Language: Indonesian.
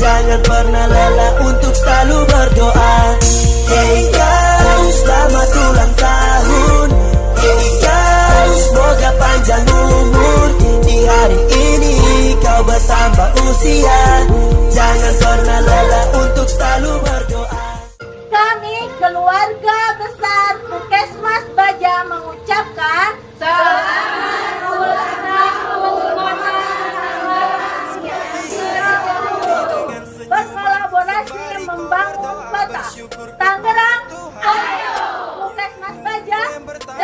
Jangan pernah lelah bertambah usia Jangan pernah lelah untuk selalu berdoa. Kami keluarga besar Puskesmas Baja mengucapkan Selamat ulang tahun Berkolaborasi membangun kota Tangerang. Ayo Puskesmas Baja Ini berikan